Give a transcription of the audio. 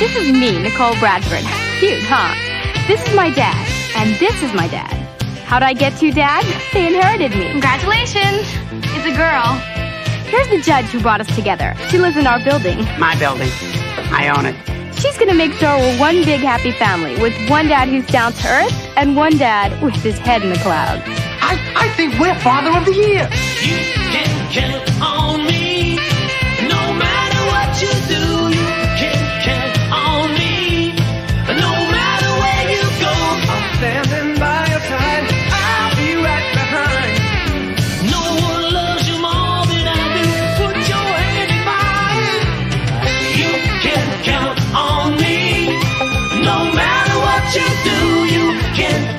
This is me, Nicole Bradford. Cute, huh? This is my dad, and this is my dad. How'd I get two dads? They inherited me. Congratulations. It's a girl. Here's the judge who brought us together. She lives in our building. My building. I own it. She's gonna make sure we're one big happy family with one dad who's down to earth and one dad with his head in the clouds. I, I think we're Father of the Year. what you do, you can